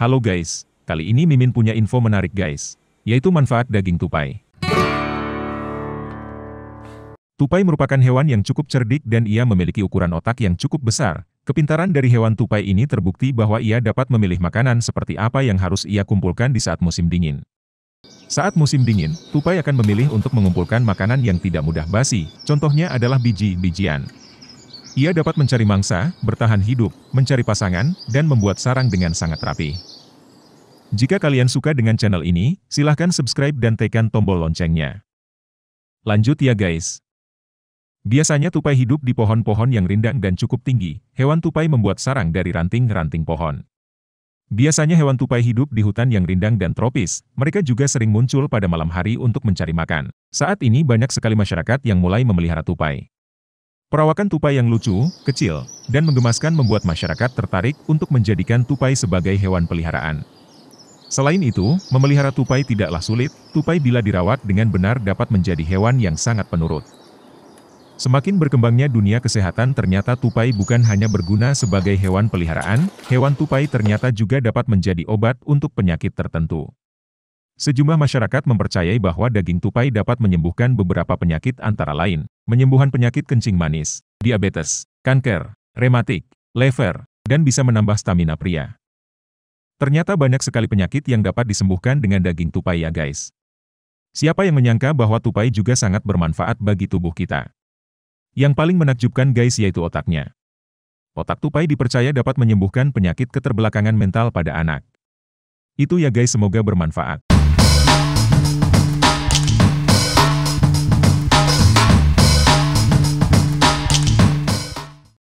Halo guys, kali ini Mimin punya info menarik guys, yaitu manfaat daging tupai. Tupai merupakan hewan yang cukup cerdik dan ia memiliki ukuran otak yang cukup besar. Kepintaran dari hewan tupai ini terbukti bahwa ia dapat memilih makanan seperti apa yang harus ia kumpulkan di saat musim dingin. Saat musim dingin, tupai akan memilih untuk mengumpulkan makanan yang tidak mudah basi, contohnya adalah biji-bijian. Ia dapat mencari mangsa, bertahan hidup, mencari pasangan, dan membuat sarang dengan sangat rapi. Jika kalian suka dengan channel ini, silahkan subscribe dan tekan tombol loncengnya. Lanjut ya guys. Biasanya tupai hidup di pohon-pohon yang rindang dan cukup tinggi. Hewan tupai membuat sarang dari ranting-ranting pohon. Biasanya hewan tupai hidup di hutan yang rindang dan tropis. Mereka juga sering muncul pada malam hari untuk mencari makan. Saat ini banyak sekali masyarakat yang mulai memelihara tupai. Perawakan tupai yang lucu, kecil, dan menggemaskan membuat masyarakat tertarik untuk menjadikan tupai sebagai hewan peliharaan. Selain itu, memelihara tupai tidaklah sulit, tupai bila dirawat dengan benar dapat menjadi hewan yang sangat penurut. Semakin berkembangnya dunia kesehatan ternyata tupai bukan hanya berguna sebagai hewan peliharaan, hewan tupai ternyata juga dapat menjadi obat untuk penyakit tertentu. Sejumlah masyarakat mempercayai bahwa daging tupai dapat menyembuhkan beberapa penyakit antara lain, menyembuhkan penyakit kencing manis, diabetes, kanker, rematik, lever, dan bisa menambah stamina pria. Ternyata banyak sekali penyakit yang dapat disembuhkan dengan daging tupai ya guys. Siapa yang menyangka bahwa tupai juga sangat bermanfaat bagi tubuh kita? Yang paling menakjubkan guys yaitu otaknya. Otak tupai dipercaya dapat menyembuhkan penyakit keterbelakangan mental pada anak. Itu ya guys semoga bermanfaat.